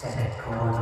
set it cold.